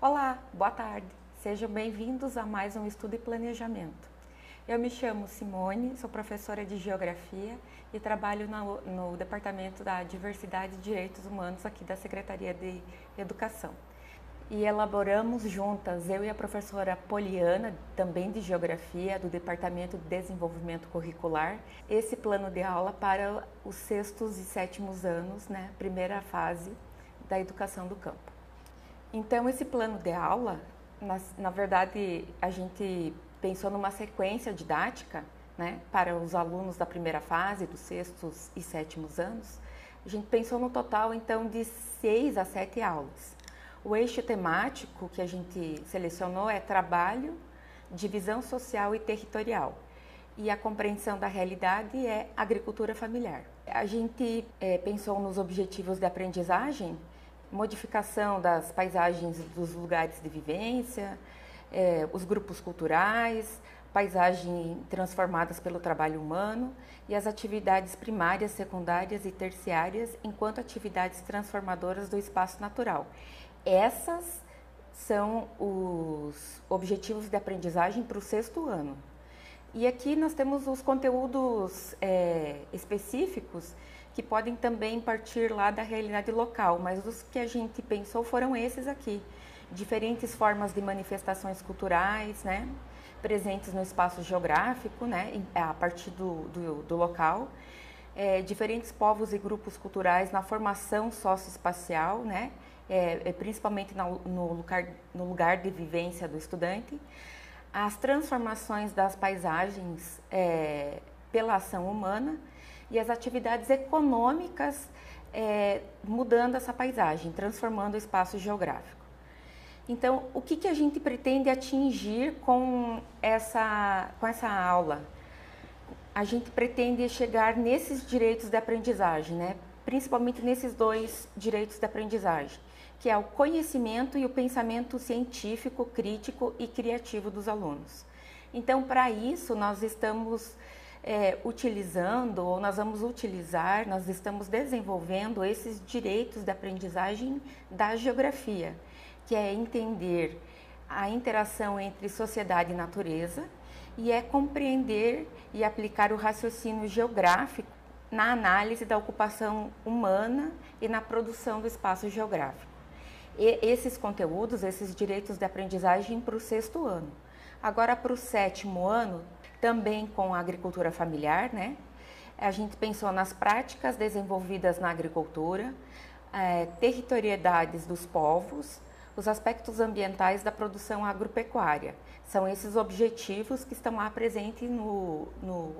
Olá, boa tarde. Sejam bem-vindos a mais um estudo e planejamento. Eu me chamo Simone, sou professora de Geografia e trabalho no, no Departamento da Diversidade e Direitos Humanos aqui da Secretaria de Educação. E elaboramos juntas, eu e a professora Poliana, também de Geografia, do Departamento de Desenvolvimento Curricular, esse plano de aula para os sextos e sétimos anos, né, primeira fase da educação do campo. Então, esse plano de aula, na, na verdade, a gente pensou numa sequência didática né, para os alunos da primeira fase, dos sextos e sétimos anos. A gente pensou no total, então, de seis a sete aulas. O eixo temático que a gente selecionou é trabalho, divisão social e territorial. E a compreensão da realidade é agricultura familiar. A gente é, pensou nos objetivos de aprendizagem, modificação das paisagens dos lugares de vivência, é, os grupos culturais, paisagem transformadas pelo trabalho humano e as atividades primárias, secundárias e terciárias enquanto atividades transformadoras do espaço natural. Essas são os objetivos de aprendizagem para o sexto ano. E aqui nós temos os conteúdos é, específicos que podem também partir lá da realidade local, mas os que a gente pensou foram esses aqui. Diferentes formas de manifestações culturais, né? presentes no espaço geográfico, né? a partir do, do, do local. É, diferentes povos e grupos culturais na formação socioespacial, né? É, é, principalmente no, lugar, no lugar de vivência do estudante. As transformações das paisagens é, pela ação humana e as atividades econômicas é, mudando essa paisagem, transformando o espaço geográfico. Então, o que, que a gente pretende atingir com essa, com essa aula? A gente pretende chegar nesses direitos de aprendizagem, né? principalmente nesses dois direitos de aprendizagem, que é o conhecimento e o pensamento científico, crítico e criativo dos alunos. Então, para isso, nós estamos é, utilizando, ou nós vamos utilizar, nós estamos desenvolvendo esses direitos de aprendizagem da geografia, que é entender a interação entre sociedade e natureza e é compreender e aplicar o raciocínio geográfico na análise da ocupação humana e na produção do espaço geográfico. E esses conteúdos, esses direitos de aprendizagem para o sexto ano. Agora, para o sétimo ano, também com a agricultura familiar, né? A gente pensou nas práticas desenvolvidas na agricultura, é, territorialidades dos povos, os aspectos ambientais da produção agropecuária. São esses objetivos que estão lá presentes no, no,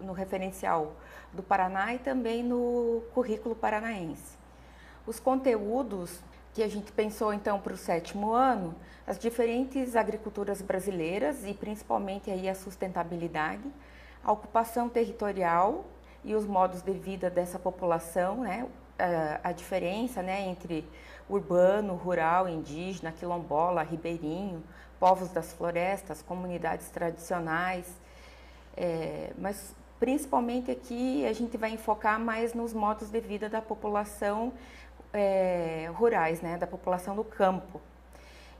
no referencial do Paraná e também no currículo paranaense. Os conteúdos que a gente pensou então para o sétimo ano, as diferentes agriculturas brasileiras e principalmente aí a sustentabilidade, a ocupação territorial e os modos de vida dessa população, né? a diferença né, entre urbano, rural, indígena, quilombola, ribeirinho, povos das florestas, comunidades tradicionais, é, mas principalmente aqui a gente vai enfocar mais nos modos de vida da população é, rurais, né, da população do campo.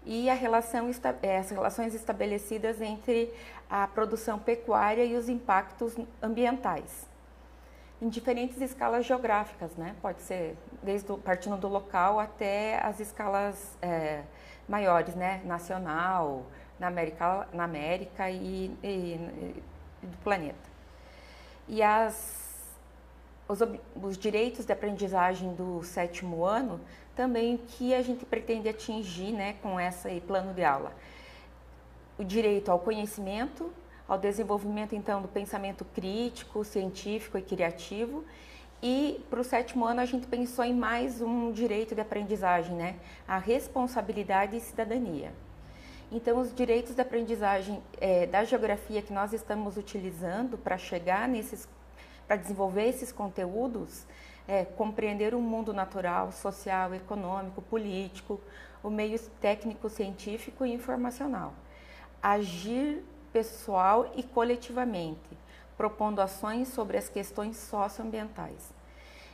E a relação, é, as relações estabelecidas entre a produção pecuária e os impactos ambientais. Em diferentes escalas geográficas, né? Pode ser desde partindo do local até as escalas é, maiores, né? Nacional, na América, na América e, e, e do planeta. E as os, os, direitos de aprendizagem do sétimo ano, também o que a gente pretende atingir né, com esse plano de aula. O direito ao conhecimento, ao desenvolvimento então do pensamento crítico, científico e criativo. E para o sétimo ano a gente pensou em mais um direito de aprendizagem, né? A responsabilidade e cidadania. Então, os direitos de aprendizagem é, da geografia que nós estamos utilizando para chegar nesses para desenvolver esses conteúdos, é, compreender o mundo natural, social, econômico, político, o meio técnico, científico e informacional. Agir pessoal e coletivamente, propondo ações sobre as questões socioambientais.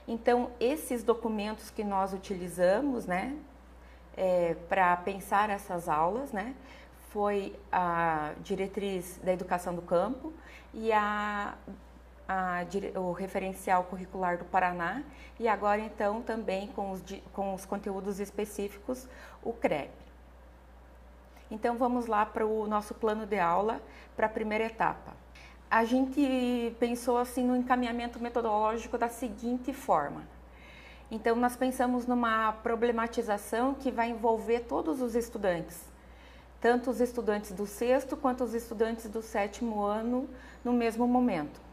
Então, esses documentos que nós utilizamos, né, é, para pensar essas aulas, né? Foi a diretriz da educação do campo e a, a, o referencial curricular do Paraná e agora então também com os, com os conteúdos específicos o CREP. Então vamos lá para o nosso plano de aula para a primeira etapa. A gente pensou assim no encaminhamento metodológico da seguinte forma. Então nós pensamos numa problematização que vai envolver todos os estudantes, tanto os estudantes do sexto quanto os estudantes do sétimo ano no mesmo momento.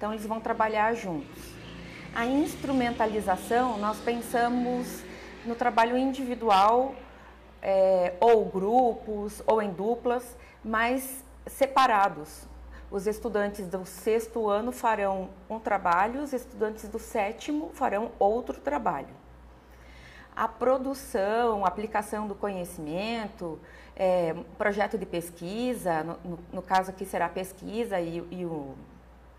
Então eles vão trabalhar juntos. A instrumentalização nós pensamos no trabalho individual é, ou grupos ou em duplas, mas separados. Os estudantes do sexto ano farão um trabalho, os estudantes do sétimo farão outro trabalho. A produção, a aplicação do conhecimento, é, projeto de pesquisa, no, no, no, caso aqui será pesquisa e, e, o,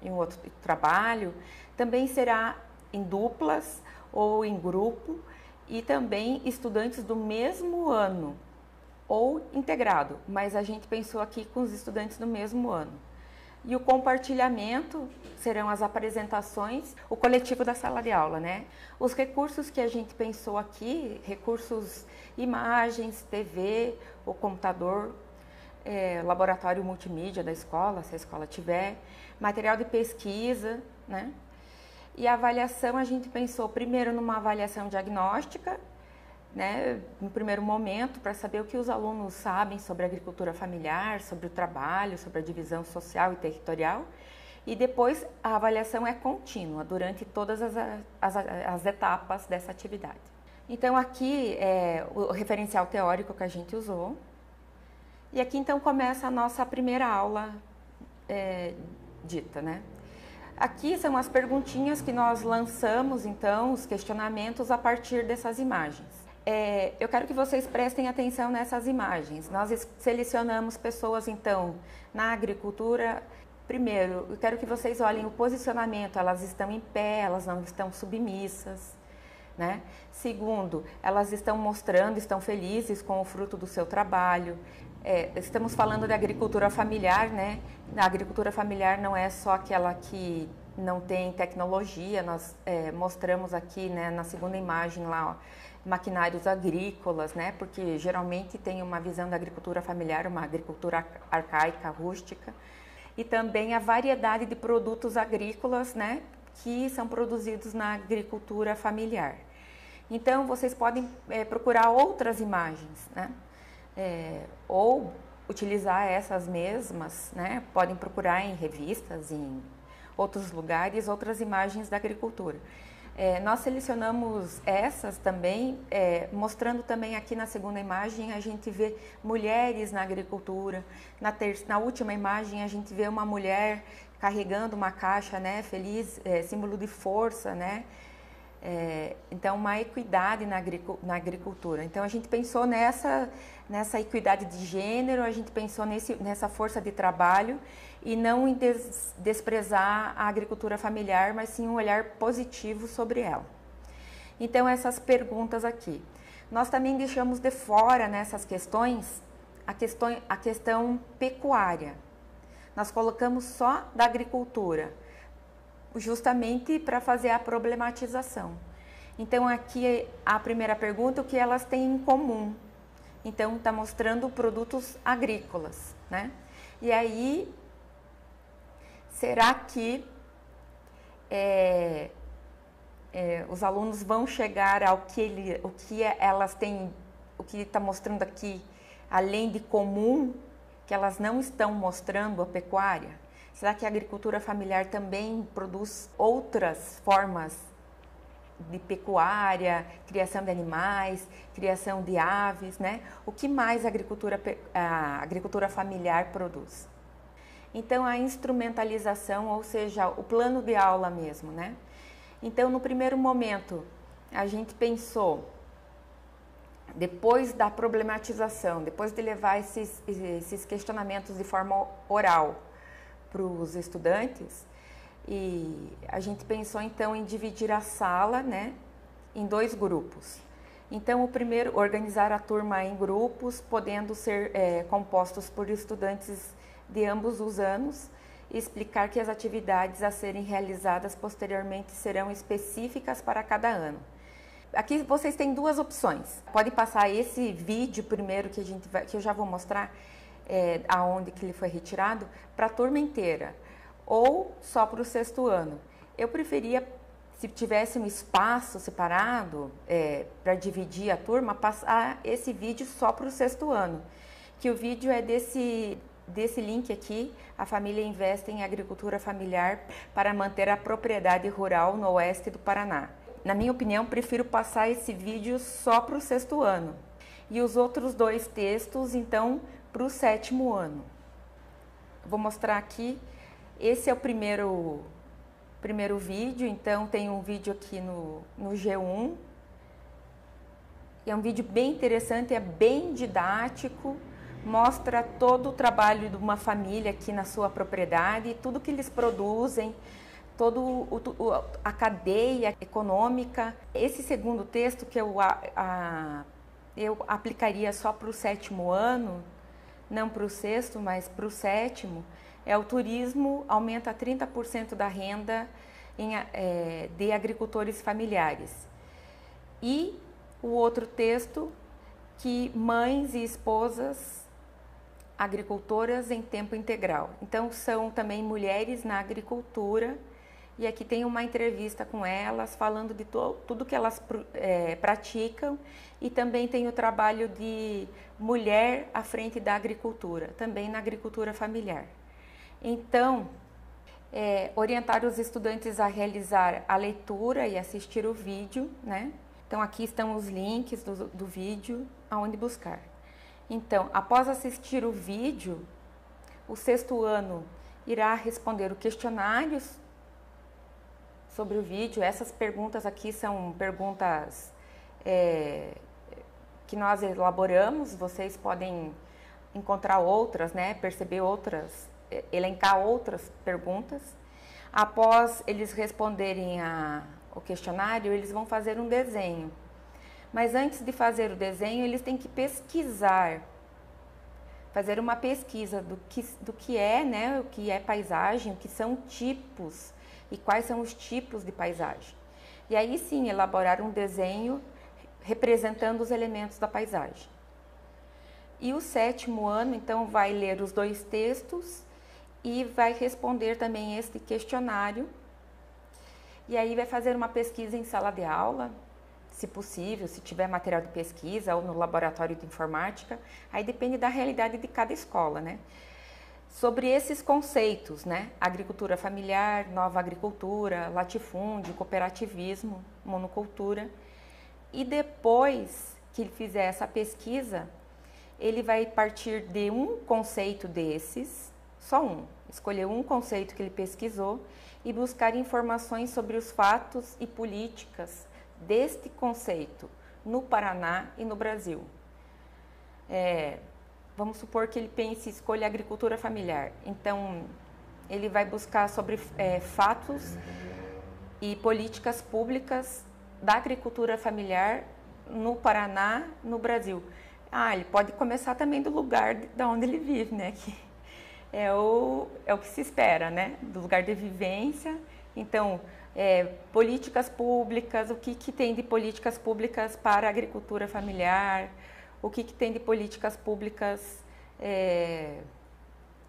e um outro trabalho, também será em duplas ou em grupo e também estudantes do mesmo ano ou integrado, mas a gente pensou aqui com os estudantes do mesmo ano. E o compartilhamento serão as apresentações, o coletivo da sala de aula, né? Os recursos que a gente pensou aqui, recursos imagens, TV, o computador, é, laboratório multimídia da escola, se a escola tiver, material de pesquisa, né? E a avaliação, a gente pensou primeiro numa avaliação diagnóstica, né, no primeiro momento, para saber o que os alunos sabem sobre a agricultura familiar, sobre o trabalho, sobre a divisão social e territorial. E depois a avaliação é contínua durante todas as, as, as etapas dessa atividade. Então, aqui é o referencial teórico que a gente usou. E aqui então começa a nossa primeira aula é, dita, né? Aqui são as perguntinhas que nós lançamos, então, os questionamentos a partir dessas imagens. É, eu quero que vocês prestem atenção nessas imagens. Nós selecionamos pessoas, então, na agricultura. Primeiro, eu quero que vocês olhem o posicionamento. Elas estão em pé, elas não estão submissas. Né? Segundo, elas estão mostrando, estão felizes com o fruto do seu trabalho. É, estamos falando de agricultura familiar, né? A agricultura familiar não é só aquela que não tem tecnologia. Nós é, mostramos aqui, né, na segunda imagem lá, ó, maquinários agrícolas, né? Porque geralmente tem uma visão da agricultura familiar, uma agricultura arcaica, rústica, e também a variedade de produtos agrícolas, né? Que são produzidos na agricultura familiar. Então, vocês podem é, procurar outras imagens, né? É, ou utilizar essas mesmas, né? Podem procurar em revistas, em outros lugares, outras imagens da agricultura. É, nós selecionamos essas também, é, mostrando também aqui na segunda imagem a gente vê mulheres na agricultura. Na, ter na última imagem a gente vê uma mulher carregando uma caixa, né, feliz, é, símbolo de força, né, é, então, uma equidade na, agricultura. Então, a gente pensou nessa, nessa equidade de gênero, a gente pensou nesse, nessa força de trabalho e não em des, desprezar a agricultura familiar, mas sim um olhar positivo sobre ela. Então, essas perguntas aqui. Nós também deixamos de fora nessas questões a questão, a questão pecuária. Nós colocamos só da agricultura justamente para fazer a problematização. Então, aqui a primeira pergunta: o que elas têm em comum? Então, está mostrando produtos agrícolas, né? E aí, será que é, é, os alunos vão chegar ao que, ele, o que elas têm, o que está mostrando aqui, além de comum, que elas não estão mostrando a pecuária? Será que a agricultura familiar também produz outras formas de pecuária, criação de animais, criação de aves, né? O que mais a agricultura, a agricultura familiar produz? Então, a instrumentalização, ou seja, o plano de aula mesmo, né? Então, no primeiro momento, a gente pensou, depois da problematização, depois de levar esses, esses questionamentos de forma oral, para os estudantes e a gente pensou então em dividir a sala né, em dois grupos. Então, o primeiro, organizar a turma em grupos, podendo ser é, compostos por estudantes de ambos os anos, e explicar que as atividades a serem realizadas posteriormente serão específicas para cada ano. Aqui vocês têm duas opções. Pode passar esse vídeo primeiro que a gente vai, que eu já vou mostrar é, aonde que ele foi retirado para a turma inteira ou só para o sexto ano. Eu preferia se tivesse um espaço separado é, para dividir a turma, passar esse vídeo só para o sexto ano. Que o vídeo é desse, desse link aqui, a família investe em agricultura familiar para manter a propriedade rural no oeste do Paraná. Na minha opinião, prefiro passar esse vídeo só para o sexto ano. E os outros dois textos, então, para o sétimo ano. Vou mostrar aqui, esse é o primeiro primeiro vídeo, então tem um vídeo aqui no, no G1. É um vídeo bem interessante, é bem didático, mostra todo o trabalho de uma família aqui na sua propriedade, tudo que eles produzem, toda a cadeia econômica. Esse segundo texto que eu, a, eu aplicaria só para o sétimo ano, não para o sexto, mas para o sétimo, é o turismo aumenta 30% da renda em, é, de agricultores familiares. E o outro texto, que mães e esposas agricultoras em tempo integral. Então, são também mulheres na agricultura. E aqui tem uma entrevista com elas, falando de tudo que elas é, praticam. E também tem o trabalho de mulher à frente da agricultura, também na agricultura familiar. Então, é, orientar os estudantes a realizar a leitura e assistir o vídeo, né? Então, aqui estão os links do, do vídeo, aonde buscar. Então, após assistir o vídeo, o sexto ano irá responder o questionário sobre o vídeo. Essas perguntas aqui são perguntas é, que nós elaboramos, vocês podem encontrar outras, né? Perceber outras elencar outras perguntas. Após eles responderem a, o questionário, eles vão fazer um desenho. Mas antes de fazer o desenho, eles têm que pesquisar, fazer uma pesquisa do que, do que é, né, o que é paisagem, o que são tipos e quais são os tipos de paisagem. E aí sim, elaborar um desenho representando os elementos da paisagem. E o sétimo ano, então, vai ler os dois textos e vai responder também este questionário. E aí vai fazer uma pesquisa em sala de aula, se possível, se tiver material de pesquisa ou no laboratório de informática, aí depende da realidade de cada escola, né? Sobre esses conceitos, né? Agricultura familiar, nova agricultura, latifúndio, cooperativismo, monocultura. E depois que ele fizer essa pesquisa, ele vai partir de um conceito desses só um. Escolher um conceito que ele pesquisou e buscar informações sobre os fatos e políticas deste conceito no Paraná e no Brasil. É, vamos supor que ele pense em escolher agricultura familiar. Então, ele vai buscar sobre é, fatos e políticas públicas da agricultura familiar no Paraná, no Brasil. Ah, ele pode começar também do lugar de onde ele vive, né? Que é o, é o que se espera, né? Do lugar de vivência. Então, é, políticas públicas, o que, que tem de políticas públicas para a agricultura familiar, o que, que tem de políticas públicas é,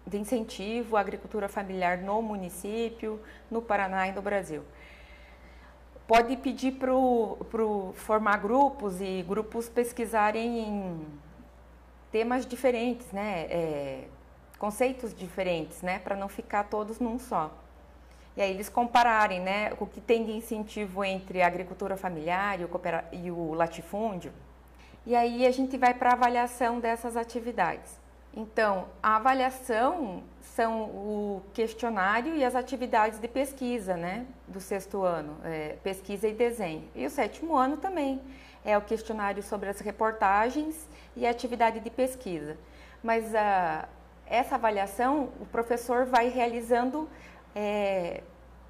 de incentivo à agricultura familiar no município, no Paraná e no Brasil. Pode pedir para formar grupos e grupos pesquisarem em temas diferentes, né? É, conceitos diferentes, né, para não ficar todos num só. E aí eles compararem, né, o que tem de incentivo entre a agricultura familiar e o, e o latifúndio. E aí a gente vai para a avaliação dessas atividades. Então, a avaliação são o questionário e as atividades de pesquisa, né, do sexto ano, é, pesquisa e desenho. E o sétimo ano também é o questionário sobre as reportagens e a atividade de pesquisa. Mas a essa avaliação o professor vai realizando é,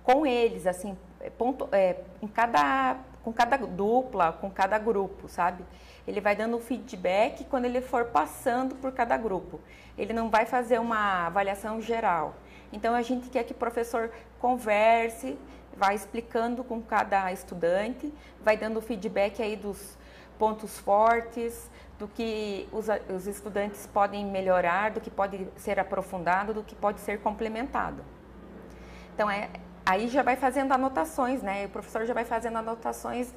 com eles, assim, ponto, é, em cada com cada dupla, com cada grupo, sabe? Ele vai dando feedback quando ele for passando por cada grupo. Ele não vai fazer uma avaliação geral. Então a gente quer que o professor converse, vai explicando com cada estudante, vai dando feedback aí dos pontos fortes, do que os, os estudantes podem melhorar, do que pode ser aprofundado, do que pode ser complementado. Então é aí já vai fazendo anotações, né? O professor já vai fazendo anotações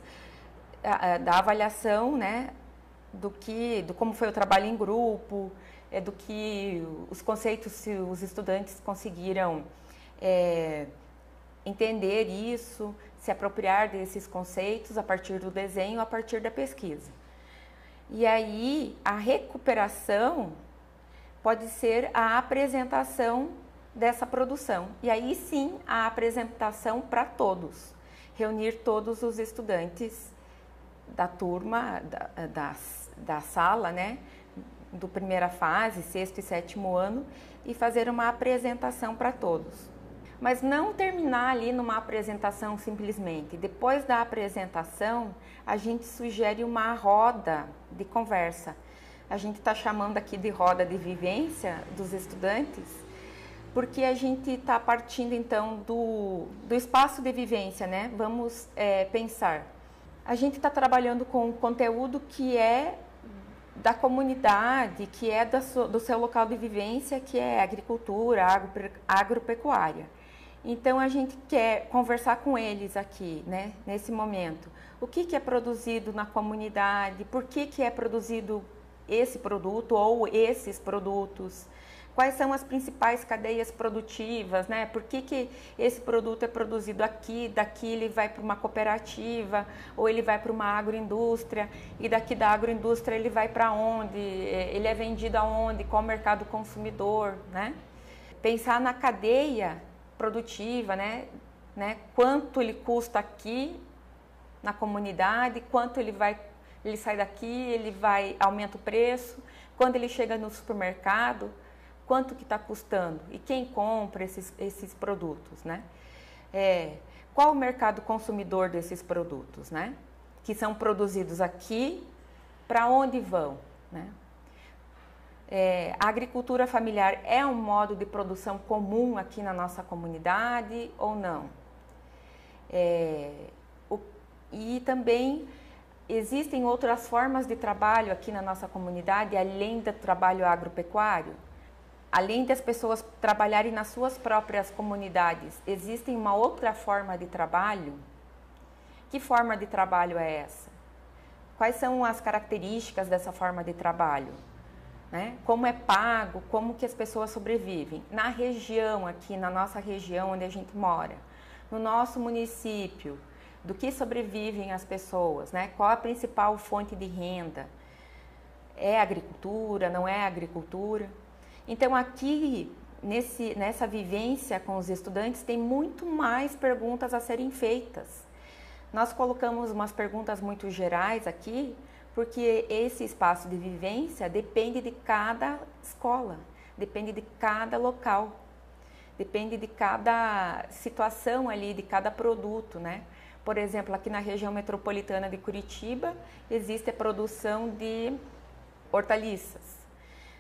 da avaliação, né? Do que, do como foi o trabalho em grupo, é do que os conceitos se os estudantes conseguiram é, entender isso, se apropriar desses conceitos a partir do desenho, a partir da pesquisa. E aí a recuperação pode ser a apresentação dessa produção. E aí sim a apresentação para todos, reunir todos os estudantes da turma, da, da, da sala, né? Do primeira fase, sexto e sétimo ano, e fazer uma apresentação para todos. Mas não terminar ali numa apresentação simplesmente. Depois da apresentação, a gente sugere uma roda de conversa. A gente está chamando aqui de roda de vivência dos estudantes, porque a gente está partindo então do, do espaço de vivência, né? Vamos é, pensar. A gente está trabalhando com conteúdo que é da comunidade, que é do seu local de vivência, que é agricultura, agropecuária. Então a gente quer conversar com eles aqui, né, nesse momento. O que, que é produzido na comunidade, por que, que é produzido esse produto ou esses produtos, quais são as principais cadeias produtivas, né? Por que, que esse produto é produzido aqui, daqui ele vai para uma cooperativa ou ele vai para uma agroindústria e daqui da agroindústria ele vai para onde, é, ele é vendido aonde, qual o mercado consumidor, né? Pensar na cadeia produtiva, né? né? Quanto ele custa aqui na comunidade, quanto ele vai, ele sai daqui, ele vai aumenta o preço, quando ele chega no supermercado quanto que está custando e quem compra esses, esses produtos, né? É, qual o mercado consumidor desses produtos, né? Que são produzidos aqui, para onde vão, né? É, a agricultura familiar é um modo de produção comum aqui na nossa comunidade ou não? É, o, e também existem outras formas de trabalho aqui na nossa comunidade, além do trabalho agropecuário? Além das pessoas trabalharem nas suas próprias comunidades, existe uma outra forma de trabalho? Que forma de trabalho é essa? Quais são as características dessa forma de trabalho? Né? Como é pago? Como que as pessoas sobrevivem? Na região aqui, na nossa região onde a gente mora, no nosso município, do que sobrevivem as pessoas? Né? Qual a principal fonte de renda? É agricultura? Não é agricultura? Então, aqui, nesse, nessa vivência com os estudantes, tem muito mais perguntas a serem feitas. Nós colocamos umas perguntas muito gerais aqui, porque esse espaço de vivência depende de cada escola, depende de cada local, depende de cada situação ali, de cada produto, né? Por exemplo, aqui na região metropolitana de Curitiba, existe a produção de hortaliças.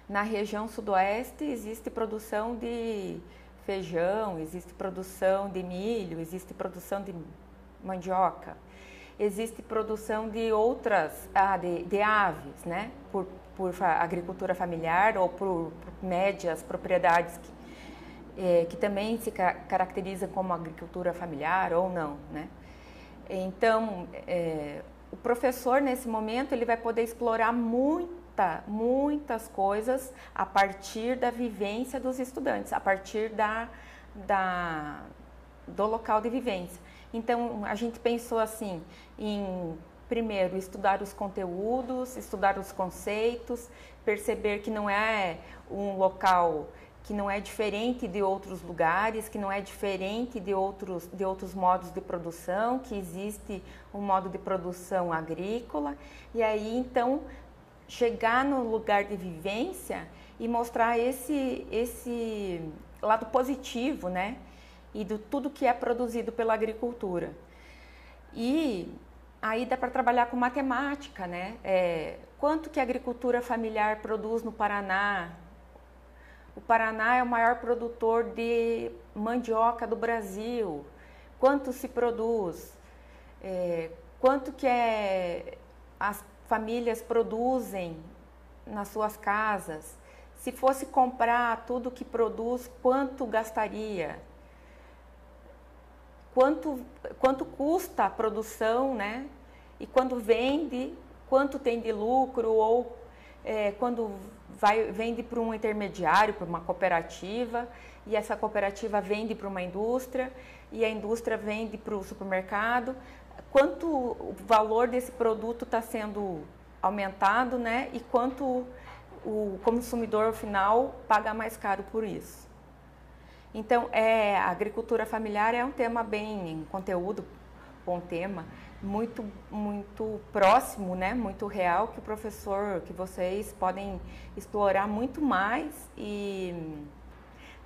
Na região sudoeste existe produção de feijão, existe produção de milho, existe produção de mandioca, existe produção de outras, ah, de, de aves, né? Por, por agricultura familiar ou por, por médias propriedades que, é, que também se caracterizam como agricultura familiar ou não, né? Então, é, o professor nesse momento ele vai poder explorar muito muita, muitas coisas a partir da vivência dos estudantes, a partir da, da, do local de vivência. Então, a gente pensou assim em primeiro estudar os conteúdos, estudar os conceitos, perceber que não é um local que não é diferente de outros lugares, que não é diferente de outros, de outros modos de produção, que existe um modo de produção agrícola. E aí, então, chegar no lugar de vivência e mostrar esse, esse lado positivo, né? E do tudo que é produzido pela agricultura. E Aí dá para trabalhar com matemática, né? É, quanto que a agricultura familiar produz no Paraná? O Paraná é o maior produtor de mandioca do Brasil. Quanto se produz? É, quanto que é, as famílias produzem nas suas casas? Se fosse comprar tudo que produz, quanto gastaria? Quanto, quanto custa a produção, né? E quando vende, quanto tem de lucro ou é, quando vai, vende para um intermediário, para uma cooperativa, e essa cooperativa vende para uma indústria, e a indústria vende para o supermercado, quanto o valor desse produto está sendo aumentado, né? E quanto o consumidor final paga mais caro por isso. Então, é, a agricultura familiar é um tema bem, conteúdo, bom tema, muito, muito próximo, né? muito real, que o professor, que vocês podem explorar muito mais e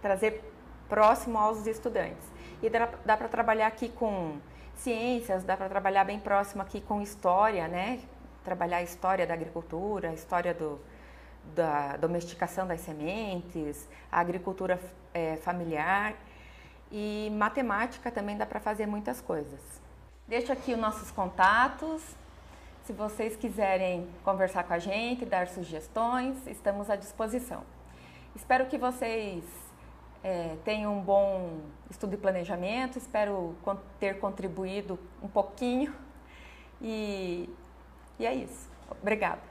trazer próximo aos estudantes. E dá, dá para trabalhar aqui com ciências, dá para trabalhar bem próximo aqui com história, né? Trabalhar a história da agricultura, a história do, da domesticação das sementes, a agricultura é, familiar e matemática também dá para fazer muitas coisas. Deixo aqui os nossos contatos. Se vocês quiserem conversar com a gente, dar sugestões, estamos à disposição. Espero que vocês é, tenham um bom estudo e planejamento, espero ter contribuído um pouquinho e, e é isso. Obrigada.